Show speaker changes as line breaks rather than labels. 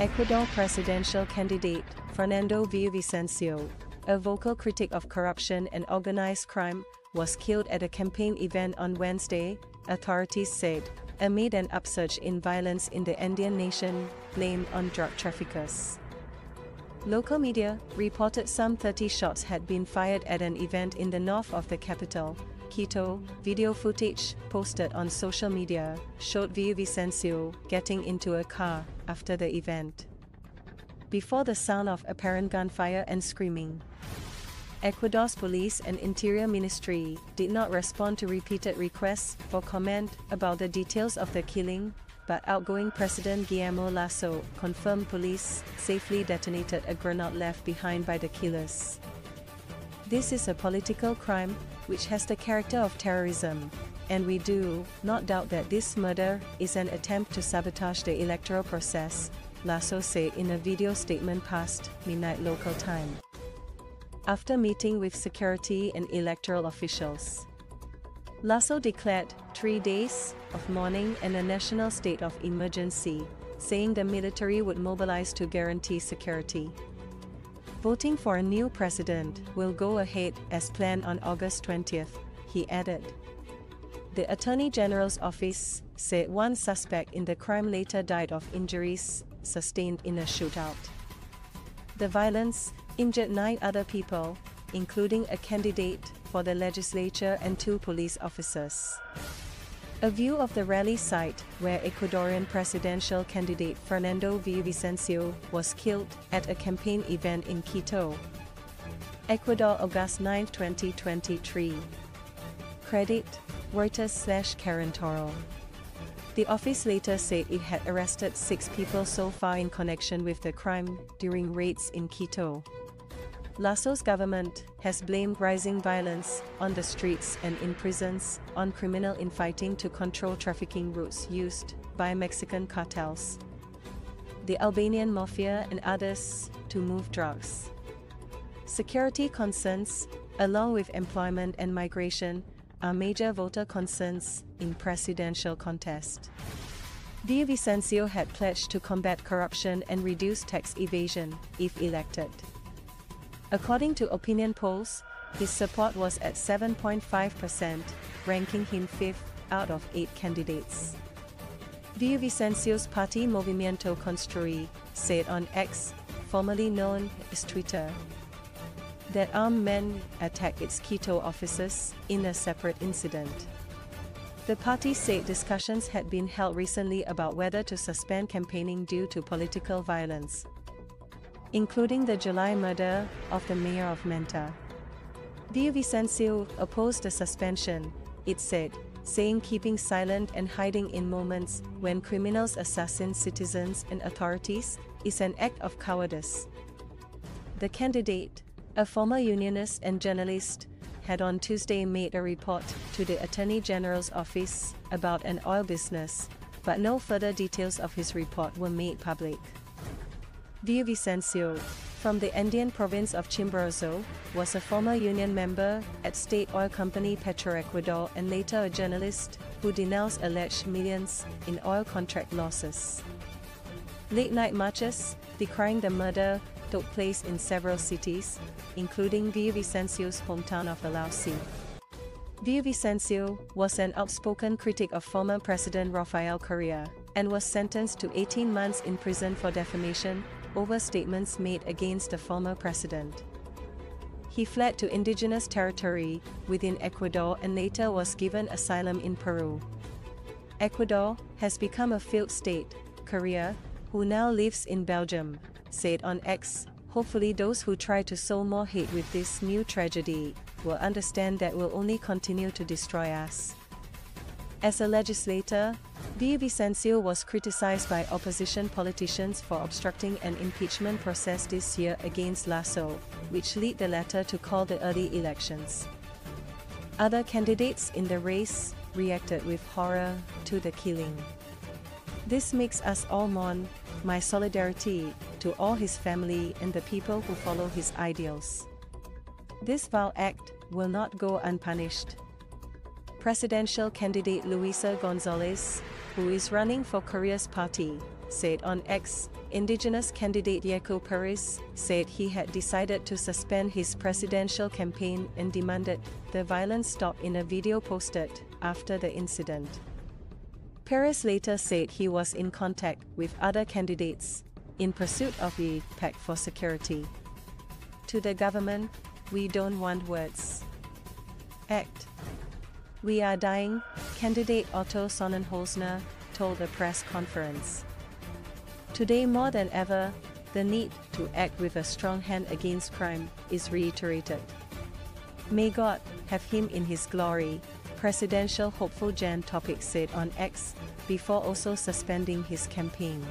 Ecuador presidential candidate Fernando Villavicencio, a vocal critic of corruption and organized crime, was killed at a campaign event on Wednesday, authorities said, amid an upsurge in violence in the Andean nation, blamed on drug traffickers. Local media reported some 30 shots had been fired at an event in the north of the capital, Quito. Video footage posted on social media showed Villavicencio getting into a car after the event. Before the sound of apparent gunfire and screaming. Ecuador's police and interior ministry did not respond to repeated requests for comment about the details of the killing, but outgoing President Guillermo Lasso confirmed police safely detonated a grenade left behind by the killers. This is a political crime, which has the character of terrorism, and we do not doubt that this murder is an attempt to sabotage the electoral process, Lasso said in a video statement past midnight local time. After meeting with security and electoral officials, Lasso declared three days of mourning and a national state of emergency, saying the military would mobilize to guarantee security. Voting for a new president will go ahead as planned on August 20th, he added. The Attorney General's office said one suspect in the crime later died of injuries sustained in a shootout. The violence injured nine other people, including a candidate for the legislature and two police officers. A view of the rally site where Ecuadorian presidential candidate Fernando Villavicencio was killed at a campaign event in Quito. Ecuador August 9, 2023. Credit Reuters slash Karen Toro. The office later said it had arrested six people so far in connection with the crime during raids in Quito. Lasso's government has blamed rising violence on the streets and in prisons on criminal infighting to control trafficking routes used by Mexican cartels, the Albanian mafia, and others to move drugs. Security concerns, along with employment and migration, are major voter concerns in presidential contest. Villavicencio had pledged to combat corruption and reduce tax evasion if elected. According to opinion polls, his support was at 7.5%, ranking him fifth out of eight candidates. Villavicencio's party Movimiento Construir said on X, formerly known as Twitter, that armed men attacked its Quito offices in a separate incident. The party said discussions had been held recently about whether to suspend campaigning due to political violence, including the July murder of the mayor of Manta. Villavicencio opposed the suspension, it said, saying keeping silent and hiding in moments when criminals assassinate citizens and authorities is an act of cowardice. The candidate, a former unionist and journalist, had on Tuesday made a report to the Attorney General's office about an oil business, but no further details of his report were made public. Villavicencio, from the Andean province of Chimborazo, was a former union member at state oil company Petroecuador and later a journalist who denounced alleged millions in oil contract losses. Late night marches, decrying the murder, took place in several cities, including Villavicencio's hometown of Alausi. Villavicencio was an outspoken critic of former President Rafael Correa and was sentenced to 18 months in prison for defamation, over statements made against the former president. He fled to indigenous territory within Ecuador and later was given asylum in Peru. Ecuador has become a failed state, Correa, who now lives in Belgium, said on X. Hopefully, those who try to sow more hate with this new tragedy will understand that will only continue to destroy us. As a legislator, Villavicencio was criticized by opposition politicians for obstructing an impeachment process this year against Lasso, which led the latter to call the early elections. Other candidates in the race reacted with horror to the killing. This makes us all mourn, my solidarity to all his family and the people who follow his ideals. This vile act will not go unpunished. Presidential candidate Luisa Gonzalez, who is running for Correa's party, said on X, indigenous candidate Yaku Perez said he had decided to suspend his presidential campaign and demanded the violence stop in a video posted after the incident. Perez later said he was in contact with other candidates in pursuit of the pact for security. To the government, we don't want words. Act. We are dying, candidate Otto Sonnenholzner told a press conference. Today more than ever, the need to act with a strong hand against crime is reiterated. May God have him in his glory, presidential hopeful Jan Topic said on X, before also suspending his campaign.